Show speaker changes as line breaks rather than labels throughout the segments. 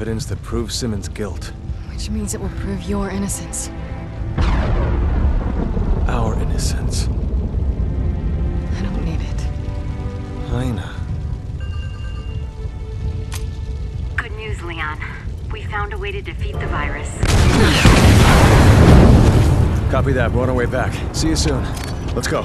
Evidence that proves Simmons' guilt.
Which means it will prove your innocence.
Our innocence.
I don't need it.
Helena.
Good news, Leon. We found a way to defeat the virus.
Copy that. We're on our way back. See you soon. Let's go.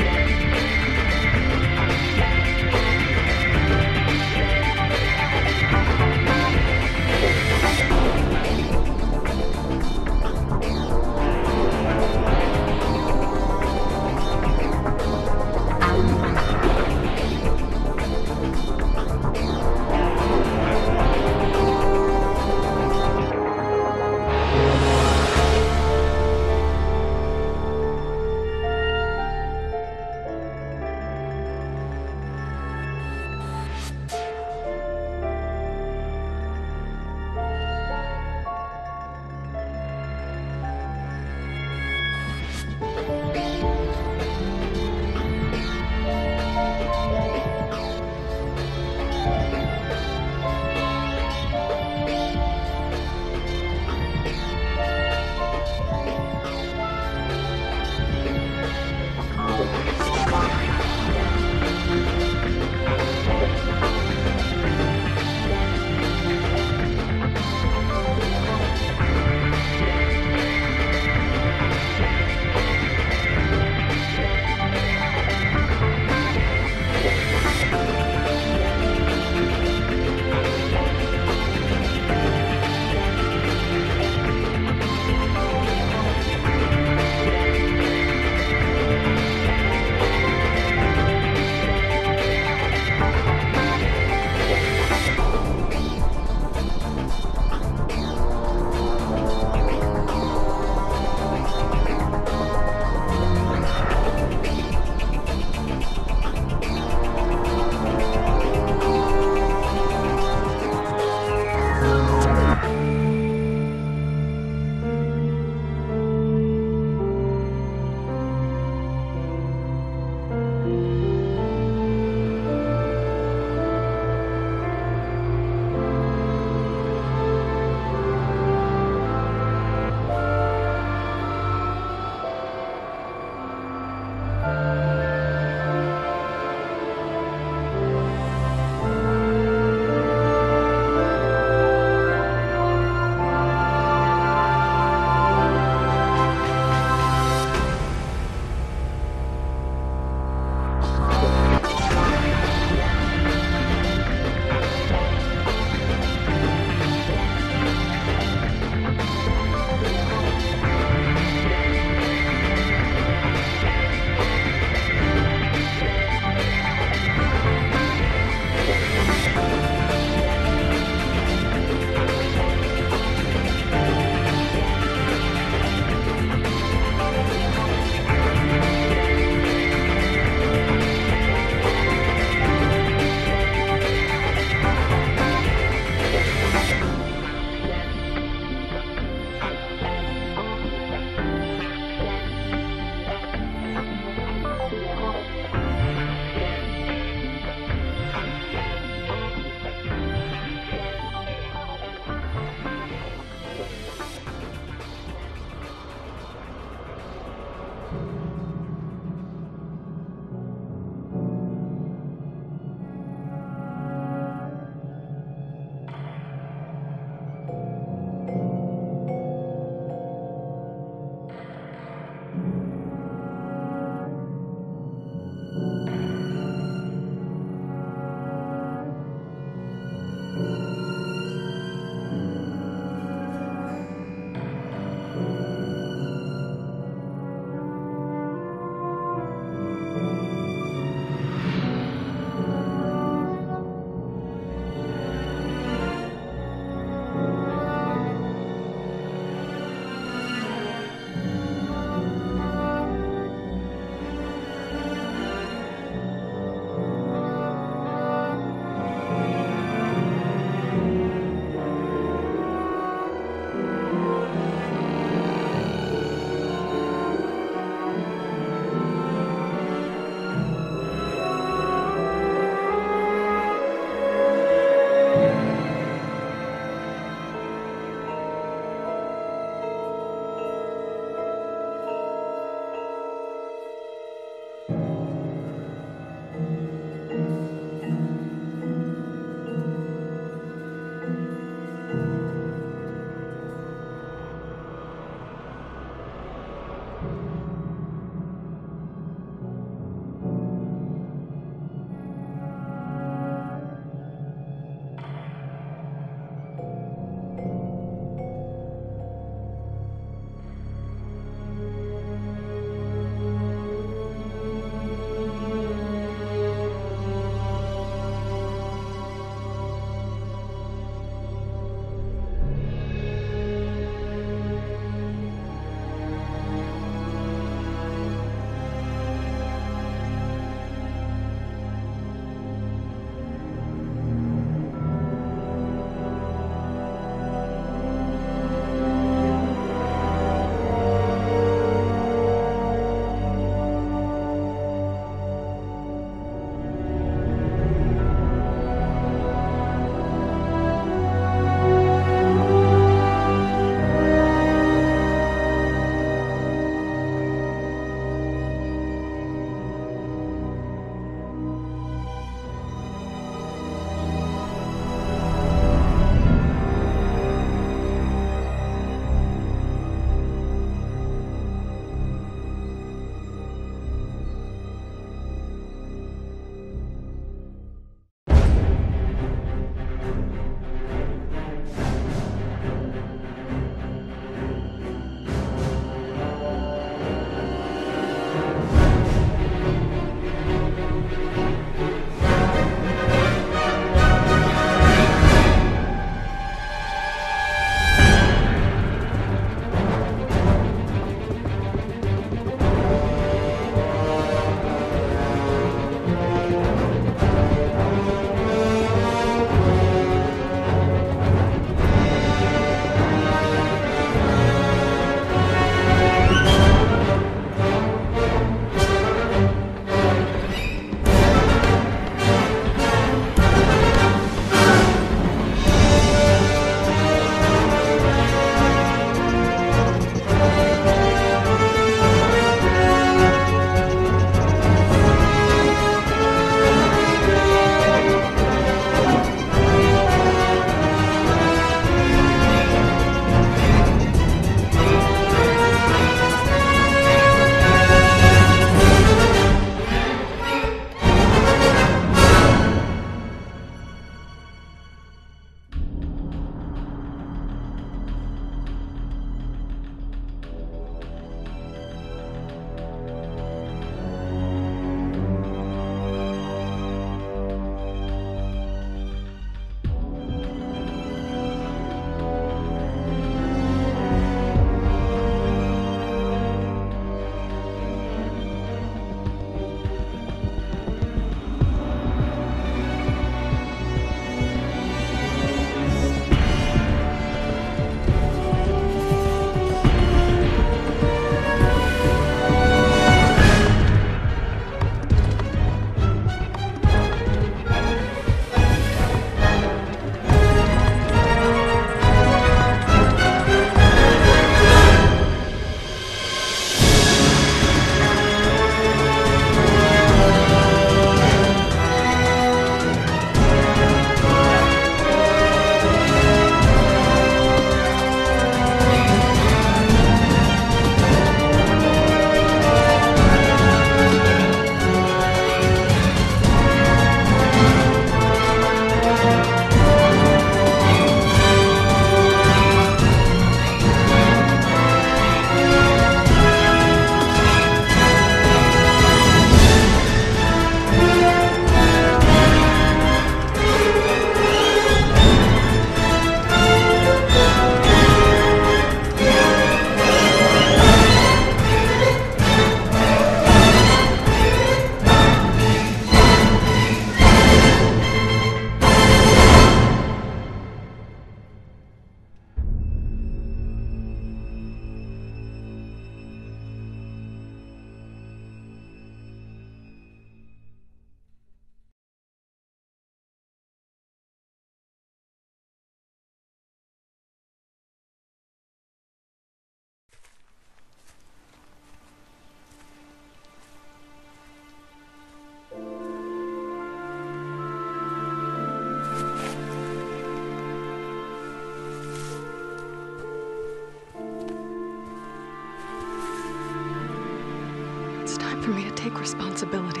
Take responsibility.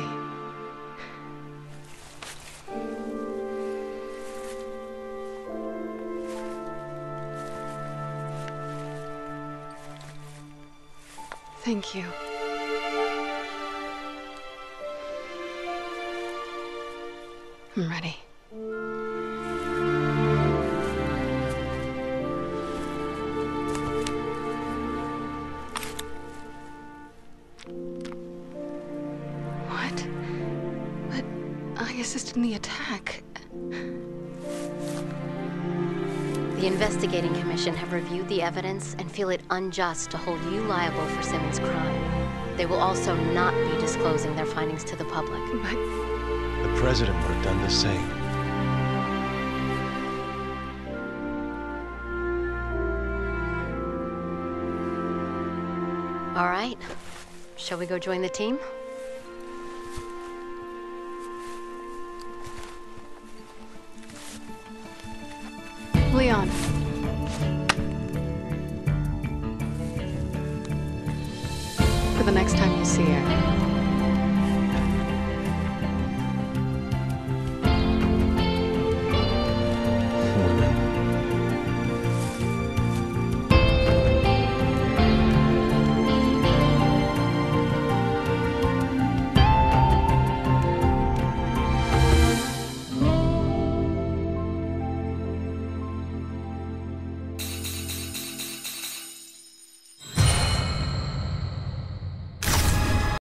Thank you. I'm ready. I assisted in the attack.
The investigating commission have reviewed the evidence and feel it unjust to hold you liable for Simmons' crime. They will also not be disclosing their findings to the public.
But
The president would have done the same.
All right. Shall we go join the team?
Leon.